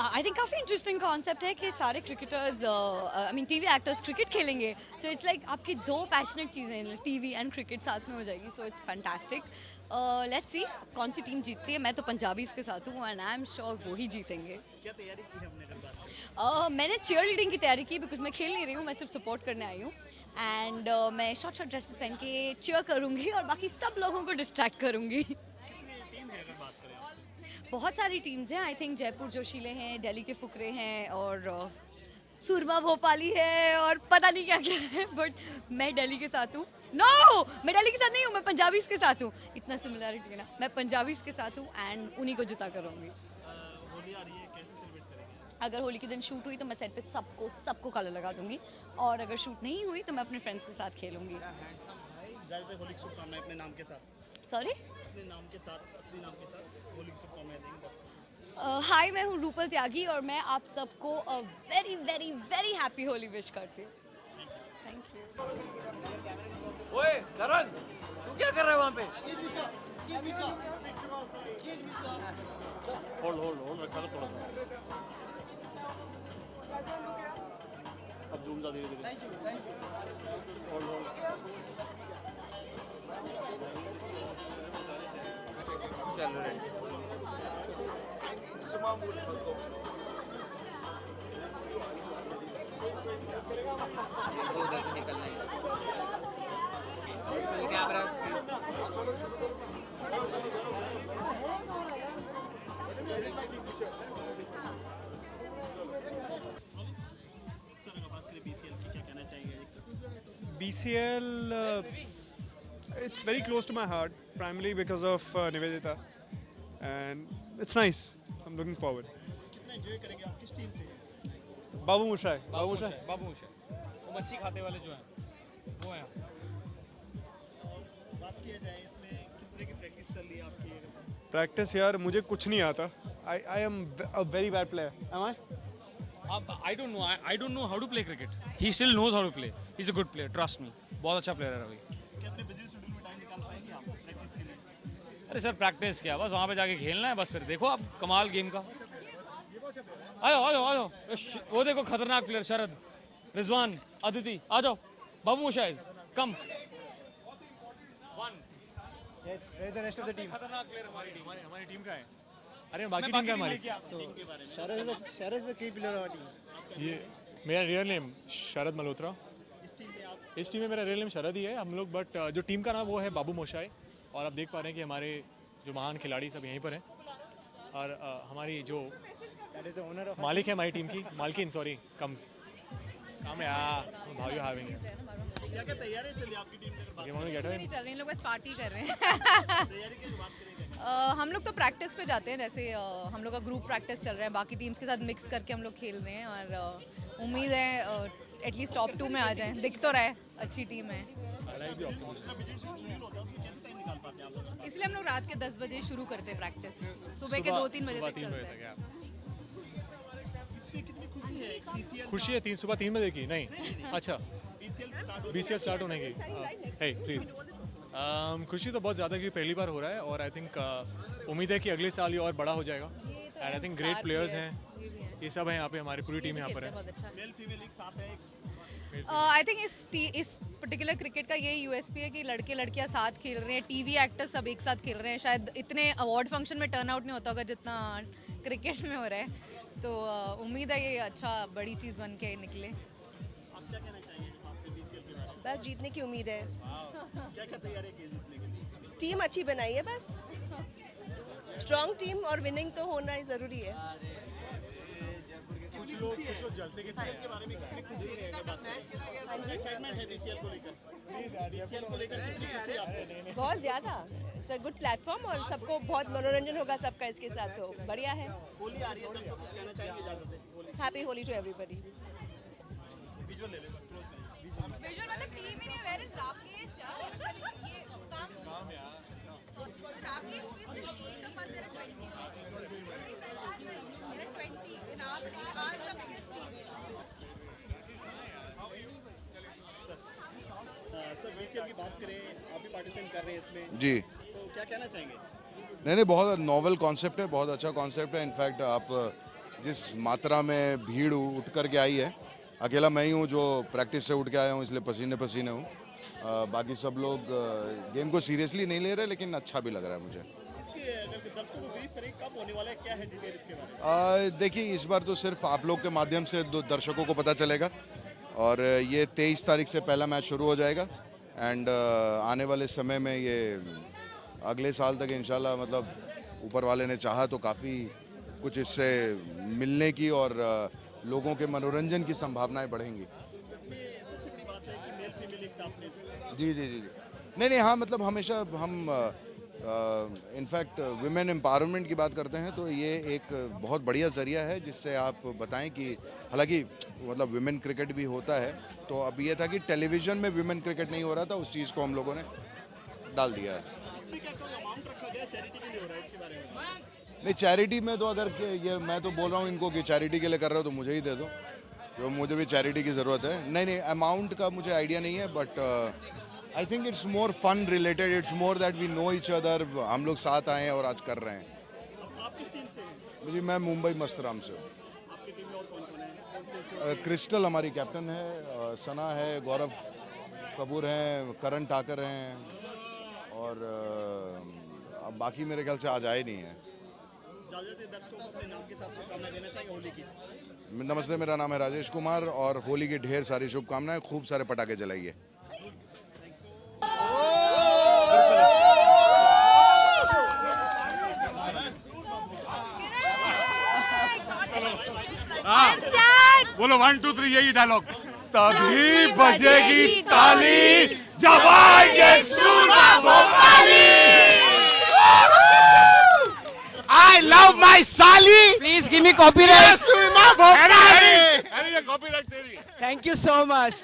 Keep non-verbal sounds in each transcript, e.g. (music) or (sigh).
आई think काफ़ी interesting concept है कि सारे cricketers I mean TV actors cricket खेलेंगे। सो इट्स लाइक आपकी दो पैशनेट चीज़ें टीवी एंड क्रिकेट साथ में हो जाएगी। So it's fantastic let's see कौन सी टीम जीतती है। मैं तो पंजाबीज के साथ हूँ एंड आई एम श्योर वो ही जीतेंगे। क्या तैयारी की है हमने Uh, मैंने चेयर लीडिंग की तैयारी की बिकॉज़ मैं खेल नहीं रही हूँ मैं सिर्फ़ सपोर्ट करने आई हूँ। एंड uh, मैं शॉर्ट शॉर्ट ड्रेसेस पहन के चेयर करूँगी और बाकी सब लोगों को डिस्ट्रैक्ट करूँगी। बहुत सारी टीम्स हैं आई थिंक जयपुर जोशीले हैं दिल्ली के फुकरे हैं और अ, सुरमा भोपाली है और पता नहीं क्या क्या है बट मैं दिल्ली के साथ हूँ। No no! मैं दिल्ली के साथ नहीं हूँ मैं पंजाबीज के साथ हूँ। इतना सिमिलरिटी है ना। मैं पंजाबीज के साथ हूँ एंड उन्हीं को जुता करूँगी अ, होली आ रही है कैसे सेलिब्रेट करेंगे अगर होली के दिन शूट हुई तो मैं सेट पे सबको सबको कलर लगा दूँगी। और अगर शूट नहीं हुई तो मैं अपने फ्रेंड्स के साथ खेलूँगी। ज़्यादातर होली की शुभकामनाएँ अपने नाम के साथ। सॉरी अपने नाम के साथ असली नाम के साथ होली की शुभकामनाएँ देंगे दर्शकों को। हाय मैं हूँ रूपल त्यागी और मैं आप सबको very very very happy Holi wish करती हूँ। थैंक यू ओए करण तू क्या कर रहा है वहाँ पे? होल्ड होल्ड होल्ड रखा थोड़ा अब जूम जा धीरे धीरे होल्ड चल रहे निकलना है। Camera sir BCL, uh, it's very close to my heart, primarily because of uh, Nivedita, and it's nice. So I'm looking forward. हैं? Babu Mushai, Babu Mushai. Babu Mushai वो मच्छी खाते वाले जो हैं वो हैं बात किया जाए इसमें किस तरह की प्रैक्टिस चल रही है आपकी Practice यार मुझे कुछ नहीं आता. I I am a very bad player. Am I? I don't know I don't know how to play cricket he still knows how to play is a good player trust me बहुत अच्छा player है रवि। क्या अपने बिजली schedule में time निकाल पाएँगे आप? प्रैक्टिस के लिए? अरे सर प्रैक्टिस क्या बस वहाँ पे जाके खेलना है बस फिर देखो आप कमाल गेम का। आयो आयो आयो। वो देखो खतरनाक प्लेयर शरद रिजवान अदिति आ जाओ। बाबू मुशाइज come on Yes, where is the rest of the team? खतरनाक प्लेयर हमारी टीम हमारी हमारी टीम का है। अरे बाकी टीम का टीम हमारी हूँ। Key player of our team. ये मेरा रियल नेम शरद मल्होत्रा इस टीम में मेरा रियल नेम शरद ही है हम लोग बट जो टीम का नाम वो है बाबू मोशाई। और आप देख पा रहे हैं कि हमारे जो महान खिलाड़ी सब यहीं पर हैं। और अ, हमारी जो. मालिक है हमारी टीम की मालकिन सॉरी कम। कम यार भाई हैविंग क्या क्या तैयारी चल रही है आपकी टीम में? गेट नहीं चल रही इन लोग बस पार्टी कर रहे हैं। तैयारी की बात करेंगे। हम लोग तो प्रैक्टिस पे जाते हैं जैसे हम लोग का ग्रुप प्रैक्टिस चल रहा है बाकी टीम्स के साथ मिक्स करके हम लोग खेल रहे हैं और उम्मीद है एटलीस्ट टॉप टू में आ जाएँ। दिख तो रहा है अच्छी टीम है। इसलिए हम लोग रात के 10 बजे शुरू करते हैं प्रैक्टिस सुबह के दो तीन बजे तक चलते हैं खुशी है। एक सीसीएल खुशी है तीन सुबह तीन बजे की? नहीं। अच्छा। बीसीएल स्टार्ट हो बी स्टार्ट होने की। है प्लीज़ खुशी तो बहुत ज़्यादा क्योंकि पहली बार हो रहा है और आई थिंक uh, उम्मीद है कि अगले साल ये और बड़ा हो जाएगा। And I think great players हैं ये सब हैं यहाँ पे हमारी पूरी टीम यहाँ पर है हैं। बहुत अच्छा। मेल फीमेल एक साथ है एक आई थिंक इस टी- इस पर्टिकुलर क्रिकेट का यही यूएसपी है कि लड़के लड़कियाँ साथ खेल रहे हैं टीवी एक्टर्स सब एक साथ खेल रहे हैं। शायद इतने अवार्ड फ़ंक्शन में टर्न आउट नहीं होता होगा जितना क्रिकेट में हो रहा है। तो uh, उम्मीद है ये अच्छा बड़ी चीज़ बन के निकले। बस जीतने की उम्मीद है। क्या क्या तैयारी की जीतने के लिए? टीम अच्छी बनाई है बस। स्ट्रॉन्ग टीम और विनिंग तो होना ही ज़रूरी है। कुछ लोग कुछ लोग जलते के सीएम के बारे में कितनी खुशी है करें एक्साइटमेंट है बीसीएल को लेकर। बीसीएल को लेकर है बहुत ज़्यादा। इट्स अ गुड प्लेटफॉर्म और सबको बहुत मनोरंजन होगा सबका इसके साथ। सो बढ़िया है। होली आ रही है दर्शकों कुछ कहना चाहेंगे है happy Holi to everybody visual ले ले। विजुअल मतलब टीम ही नहीं वेयर इज़ राकेश ये काम Rakesh the eight of us there are 20 of us 20 in our team ours the biggest team sir की बात करें आप भी पार्टिसिपेट कर रहे हैं इसमें। जी। तो क्या कहना चाहेंगे? नहीं नहीं बहुत नॉवल कॉन्सेप्ट है बहुत अच्छा कॉन्सेप्ट है। इनफैक्ट आप जिस मात्रा में भीड़ उठ करके आई है अकेला मैं ही हूँ जो प्रैक्टिस से उठ के आया हूँ इसलिए पसीने पसीने हूँ। बाकी सब लोग गेम को सीरियसली नहीं ले रहे लेकिन अच्छा भी लग रहा है मुझे। इसकी अगर दर्शकों को ब्रीफ करें कब होने वाला है क्या है डिटेल इसके बारे में? अ, देखिए इस बार तो सिर्फ़ आप लोग के माध्यम से दो दर्शकों को पता चलेगा। और ये तेईस तारीख से पहला मैच शुरू हो जाएगा एंड आने वाले समय में ये अगले साल तक इंशाल्लाह मतलब ऊपर वाले ने चाहा तो काफ़ी कुछ इससे मिलने की और लोगों के मनोरंजन की संभावनाएँ बढ़ेंगी। जी जी जी नहीं नहीं हाँ मतलब हमेशा हम इनफैक्ट वुमेन एम्पावरमेंट की बात करते हैं तो ये एक बहुत बढ़िया ज़रिया है जिससे आप बताएँ कि, हालाँकि मतलब वुमेन क्रिकेट भी होता है तो अब ये था कि टेलीविज़न में वुमेन क्रिकेट नहीं हो रहा था, उस चीज़ को हम लोगों ने डाल दिया है। नहीं चैरिटी में तो अगर ये मैं तो बोल रहा हूँ इनको कि चैरिटी के लिए कर रहे हो तो मुझे ही दे दो। तो मुझे भी चैरिटी की ज़रूरत है। नहीं नहीं अमाउंट का मुझे आइडिया नहीं है but I think it's more fun related it's more that we know each other हम लोग साथ आए हैं और आज कर रहे हैं। जी मैं मुंबई मस्तराम से हूँ। क्रिस्टल हमारी कैप्टन है सना है गौरव कपूर हैं करण ठाकर हैं और अब बाकी मेरे ख्याल से आज आए नहीं हैं। दर्शकों को अपने नाम के साथ शुभकामनाएँ देना चाहिए होली की? नमस्ते मेरा नाम है राजेश कुमार और होली की ढेर सारी शुभकामनाएँ खूब सारे पटाखे जलाइए। बोलो वन टू थ्री यही डायलॉग तभी बजेगी ताली जब आएँगे सूरमा Bhopali I love my Sally. Please give me copyright. है Thank you so much.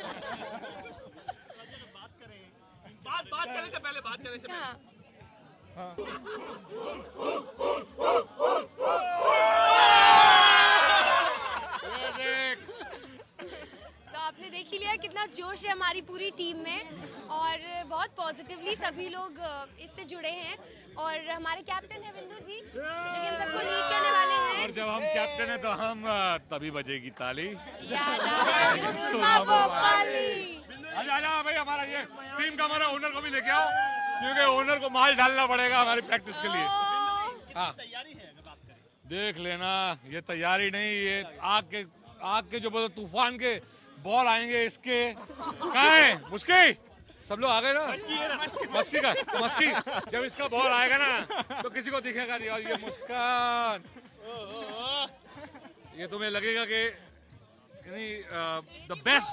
बात बात करने से पहले बात करने से पहले हाँ तो आपने देख ही लिया कितना जोश है हमारी पूरी टीम में और बहुत पॉजिटिवली सभी लोग इससे जुड़े हैं और हमारे कैप्टन है बिंदु जी जो कि हम सबको लीड करने वाले हैं। और जब हम कैप्टन है तो हम तभी बजेगी ताली। आजा (laughs) आजा भाई हमारा ये टीम का हमारा ओनर को भी लेके आओ क्योंकि ओनर को माल डालना पड़ेगा हमारी प्रैक्टिस के लिए। हाँ तैयारी है। अगर बात करें देख लेना ये तैयारी नहीं ये आग के आग के जो बोलो तूफ़ान के बॉल आएँगे इसके। कहाँ है? मुश्की सब लोग आ गए ना? मस्की का मस्की। जब इसका बॉल आएगा ना तो किसी को दिखेगा नहीं। और ये मुस्कान। ये तुम्हें लगेगा कि यानी द बेस्ट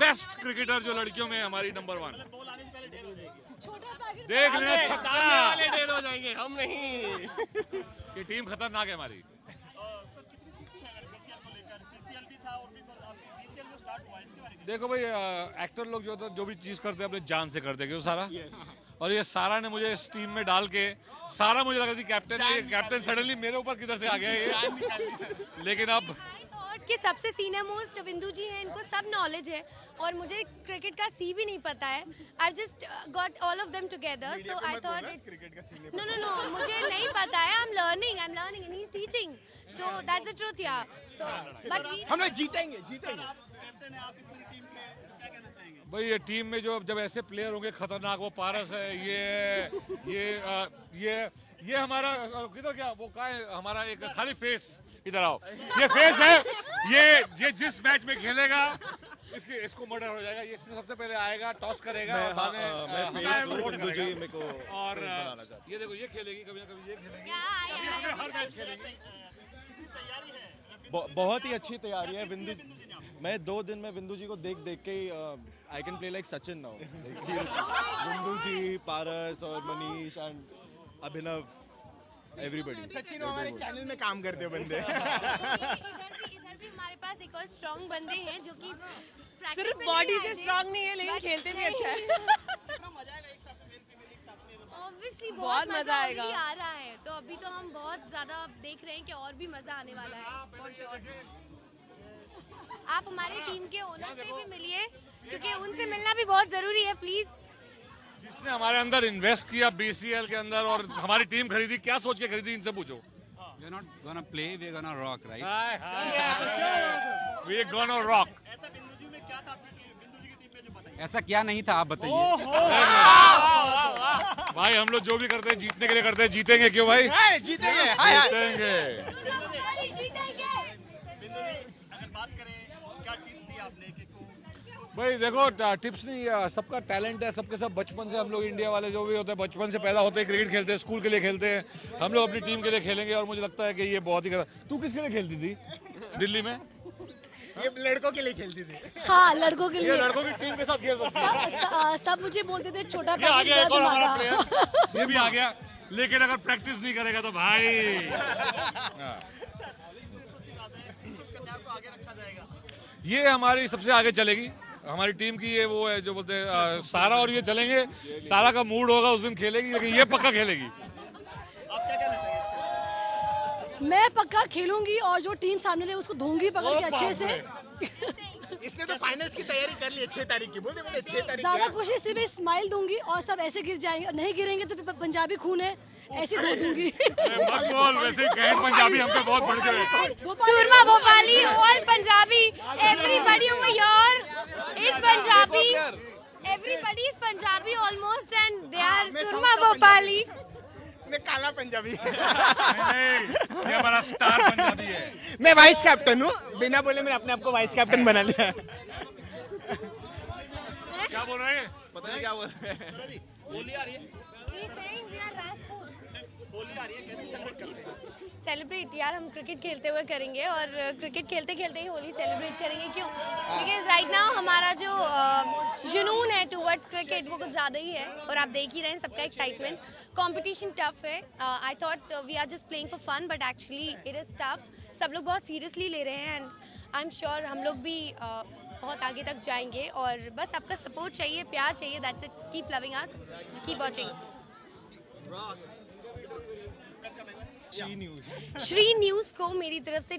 बेस्ट क्रिकेटर जो लड़कियों में हमारी नंबर वन देख लेना छक्का। हो जाएँगे हम नहीं। ये टीम खतरनाक है हमारी और सर कितनी खुशी है अगर बीसीएल को लेकर सीसीएल भी था और भी तो आपकी बीसीएल जो स्टार्ट हुआ है इसके बारे में देखो भाई एक्टर लोग जो जो भी चीज़ करते हैं अपने जान से करते हैं क्यों सारा। और ये सारा ने मुझे इस टीम में डाल के सारा मुझे लगा थी कैप्टन ये कैप्टन सडनली मेरे ऊपर किधर से आ गया ये? लेकिन अब थॉट के सबसे सीनियर मोस्ट बिंदु जी हैं इनको सब नॉलेज है। और मुझे क्रिकेट का सी भी नहीं पता है। I just got all of them together so I thought no no no मुझे नहीं पता है I am learning I am learning and he is teaching so that's the truth या सो बट हम लोग जीतेंगे जीतेंगे आप कैप्टन है आपकी पूरी टीम के क्या कहना चाहेंगे भाई ये टीम में जो जब ऐसे प्लेयर होंगे खतरनाक वो पारस है ये ये अ, ये ये हमारा किधर क्या वो कहा है हमारा एक खाली फेस इधर आओ। ये फेस है ये ये जिस मैच में खेलेगा इसके इसको मर्डर हो जाएगा ये सबसे पहले आएगा टॉस करेगा मैं- बाद में हाँ, मैं vote बिंदु जी करेगा। मेरे को और ये देखो ये खेलेगी कभी ना कभी ये खेलेंगे। हर मैच खेलेंगे। है बहुत ही अच्छी तैयारी है बिंदु मैं दो दिन में बिंदु जी को देख देख के I can play like Sachin now Bindu ji Paras और मनीष एंड अभिनव एवरीबॉडी सचिन हमारे चैनल में काम करते हो बंदे। (laughs) इधर भी हमारे पास एक और स्ट्रॉन्ग बंदे हैं जो कि सिर्फ़ बॉडी से स्ट्रांग नहीं है लेकिन खेलते भी अच्छा है। ऑब्वियसली बहुत बहुत मज़ा मज़ा आएगा। आ रहा है। तो अभी तो हम बहुत ज़्यादा देख रहे हैं कि और भी मज़ा आने वाला है फॉर श्योर आप हमारी टीम के ओनर से भी मिलिए क्योंकि उनसे मिलना भी बहुत ज़रूरी है प्लीज़ जिसने हमारे अंदर इन्वेस्ट किया बीसीएल के अंदर और हमारी टीम खरीदी क्या सोच के खरीदी इनसे पूछो। We're not gonna play, we're gonna rock, right? Hi, hi. We gonna rock. ऐसा में क्या था बिंदु जी की टीम में जो बताइए ऐसा क्या नहीं था आप बताइए। (laughs) भाई हम लोग जो भी करते हैं जीतने के लिए करते हैं जीतेंगे क्यों भाई? जीतेंगे, हाय, हाय। जीतेंगे। भाई देखो टिप्स नहीं है, सबका टैलेंट है सबके सब बचपन से हम लोग इंडिया वाले जो भी होते हैं बचपन से पैदा होते हैं क्रिकेट खेलते हैं स्कूल के लिए खेलते हैं हम लोग अपनी टीम के लिए खेलेंगे और मुझे लगता है कि ये बहुत ही गलत तू किसके लिए खेलती थी? दिल्ली में? ये लड़कों के लिए खेलती थी। हाँ लड़कों के ये लिए। लड़कों की टीम के साथ खेल सकती सब, सब मुझे बोलते थे छोटा ये (laughs) भी आ गया। लेकिन अगर प्रैक्टिस नहीं करेगा तो भाई। हाँ। ये हमारी सबसे आगे चलेगी। हमारी टीम की ये वो है जो बोलते हैं सारा और ये चलेंगे। सारा का मूड होगा उस दिन खेलेगी लेकिन ये पक्का खेलेगी। मैं? पक्का खेलूँगी और जो टीम सामने ले उसको धोंगी पकड़ के अच्छे से। इसने तो फाइनल्स की तैयारी कर ली छह तारीख की बोलते बोले छह तारीख ज़्यादा नहीं सिर्फ़ स्माइल दूँगी और सब ऐसे गिर जाएँगे नहीं गिरेंगे तो फिर पंजाबी खून है ऐसे धो दूँगी। वैसे पंजाबी हमसे बहुत बढ़ गए। Surma Bhopali all Punjabi everybody over here is Punjabi everybody is Punjabi almost and they are Surma Bhopali मैं काला पंजाबी। ये हमारा स्टार पंजाबी है। मैं वाइस कैप्टन हूँ। बिना बोले मैंने अपने आप को वाइस कैप्टन बना लिया। क्या बोल रहे हैं? पता नहीं क्या बोल रहे हैं। होली आ रही है है सेलिब्रेट करते हैं सेलिब्रेट यार हम क्रिकेट खेलते हुए करेंगे और क्रिकेट खेलते खेलते ही होली सेलिब्रेट करेंगे क्यों? बिकॉज़ राइट नाउ हमारा जो जुनून है टूवर्ड्स क्रिकेट वो कुछ ज़्यादा ही है और आप देख ही रहे हैं सबका एक्साइटमेंट कंपटीशन टफ है। I thought we are just playing for fun but actually it is tough सब लोग बहुत सीरियसली ले रहे हैं एंड आई एम श्योर हम लोग भी अ, बहुत आगे तक जाएँगे और बस आपका सपोर्ट चाहिए प्यार चाहिए that's it keep loving us keep watching Shri news. Shri news को मेरी तरफ़ से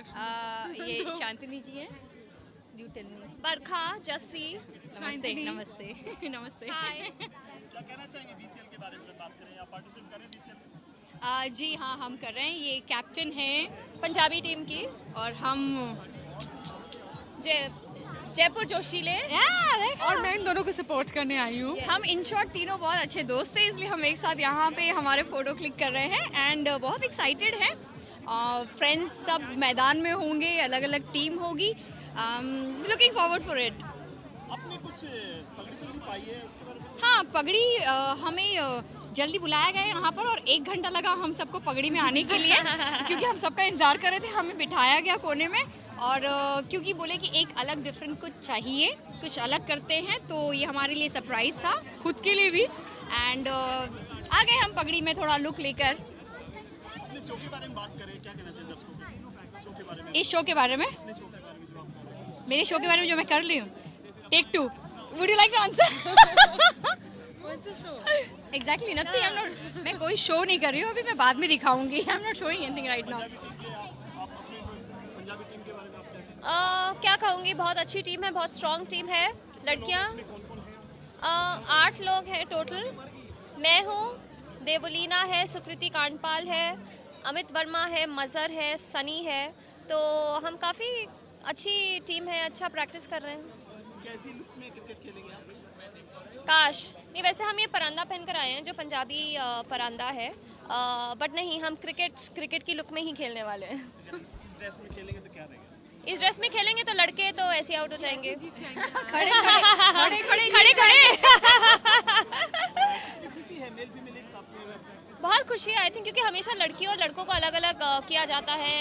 (laughs) ये शांतिनी जी हैं। Do tell me Barkha Jassi नमस्ते शांतिनी। नमस्ते नमस्ते क्या कहना चाहेंगे बीसीएल के बारे में जब बात करें या पार्टिसिपेट करें बीसीएल जी हाँ हम कर रहे हैं। ये कैप्टन है पंजाबी टीम की और हम जय जयपुर जोशीले yeah, और मैं इन दोनों को सपोर्ट करने आई हूँ। Yes. हम इन शॉर्ट तीनों बहुत अच्छे दोस्त हैं इसलिए हम एक साथ यहाँ पे हमारे फ़ोटो क्लिक कर रहे हैं एंड बहुत एक्साइटेड हैं। फ्रेंड्स सब मैदान में होंगे अलग अलग टीम होगी। लुकिंग फॉरवर्ड फॉर इट आपने कुछ पगड़ी पाई है उसके बारे में? हाँ पगड़ी अ, हमें जल्दी बुलाया गया यहाँ पर और एक घंटा लगा हम सबको पगड़ी में आने के लिए (laughs) क्योंकि हम सबका इंतज़ार कर रहे थे हमें बिठाया गया कोने में और क्योंकि बोले कि एक अलग डिफरेंट कुछ चाहिए कुछ अलग करते हैं तो ये हमारे लिए सरप्राइज़ था खुद के लिए भी। एंड आ गए हम पगड़ी में थोड़ा लुक लेकर। इस शो के बारे में अपने शो के बारे में जरा मेरे शो के बारे में जो मैं कर रही हूँ। Take two would you like to answer exactly nothing I am not मैं कोई शो नहीं कर रही हूँ अभी मैं बाद में दिखाऊँगी। I am not showing anything right now क्या कहूँगी? बहुत अच्छी टीम है बहुत स्ट्रॉन्ग टीम है। लड़कियाँ? आठ लोग हैं टोटल मैं हूँ देवलीना है सुकृति कांडपाल है अमित वर्मा है मज़र है सनी है। तो हम काफ़ी अच्छी टीम है अच्छा प्रैक्टिस कर रहे हैं। कैसी लुक में क्रिकेट खेलेंगे आप? काश। नहीं वैसे हम ये परांदा पहन कर आए हैं जो पंजाबी परांदा है। बट नहीं हम क्रिकेट क्रिकेट की लुक में ही खेलने वाले हैं। इस ड्रेस में खेलेंगे तो क्या रहेगा? इस ड्रेस में खेलेंगे तो लड़के तो ऐसे आउट हो जाएँगे। खड़े खड़े (laughs) खुशी है मेल फीमेल एक साथ में बहुत खुशी है आई थिंक क्योंकि हमेशा लड़कियों और लड़कों को अलग अलग किया जाता है।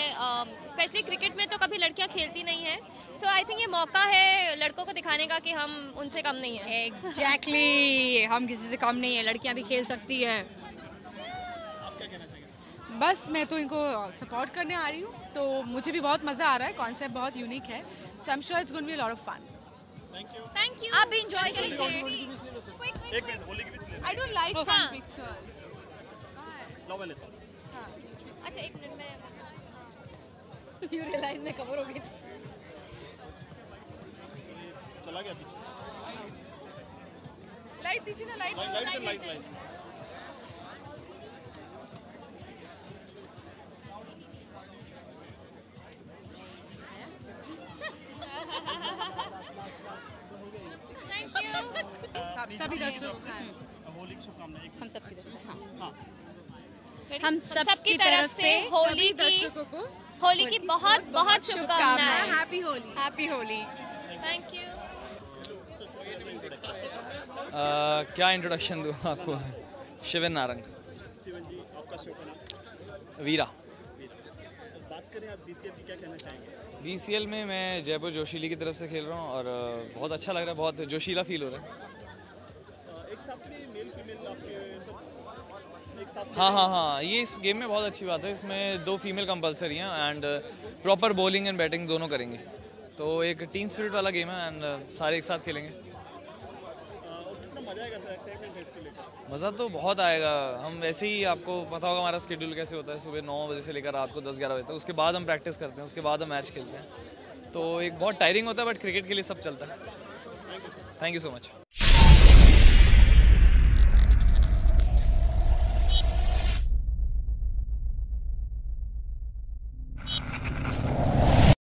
स्पेशली क्रिकेट में तो कभी लड़कियाँ खेलती नहीं है। सो आई थिंक ये मौका है लड़कों को दिखाने का कि हम उनसे कम नहीं है। एग्जैक्टली exactly, हम किसी से कम नहीं है लड़कियाँ भी खेल सकती हैं। बस मैं तो इनको सपोर्ट करने आ रही हूँ तो मुझे भी बहुत मज़ा आ रहा है कॉन्सेप्ट बहुत यूनिक है। So am sure it's going be lot of fun thank you आप भी enjoy कीजिए। एक मिनट होली की भी आई डोंट लाइक हाँ। पिक्चर्स लो मैं लेता हूँ अच्छा एक मिनट में यू रियलाइज़ में कवर हो गई थी। चला गया पीछे। लाइट दीजिए ना लाइट लाइट लाइट लाइट हाँ सब सबकी तरफ़ से होली की दर्शकों को होली की बहुत बहुत शुभकामनाएँ। Happy Holi happy Holi thank you क्या इंट्रोडक्शन दूँ आपको? शिवन नारंग। शिवन जी आपका शो का नाम वीरा। बात करें आप बीसीएल की क्या कहना चाहेंगे बी में मैं जयपुर जोशीली की तरफ़ से खेल रहा हूँ और बहुत अच्छा लग रहा है बहुत जोशीला फील हो रहा है। एक साथ में मेल फीमेल आपके सब हाँ हाँ हाँ। ये इस गेम में बहुत अच्छी बात है। इसमें दो फीमेल कंपलसरी हैं and proper bowling and batting दोनों करेंगे। तो एक टीम स्पिरिट वाला गेम है एंड सारे एक साथ खेलेंगे। मज़ा तो बहुत आएगा। हम वैसे ही आपको पता होगा हमारा शेड्यूल कैसे होता है। सुबह नौ बजे से लेकर रात को दस ग्यारह बजे तक। उसके बाद हम प्रैक्टिस करते हैं। उसके बाद हम मैच खेलते हैं। तो एक बहुत टायरिंग होता है बट क्रिकेट के लिए सब चलता है। Thank you so much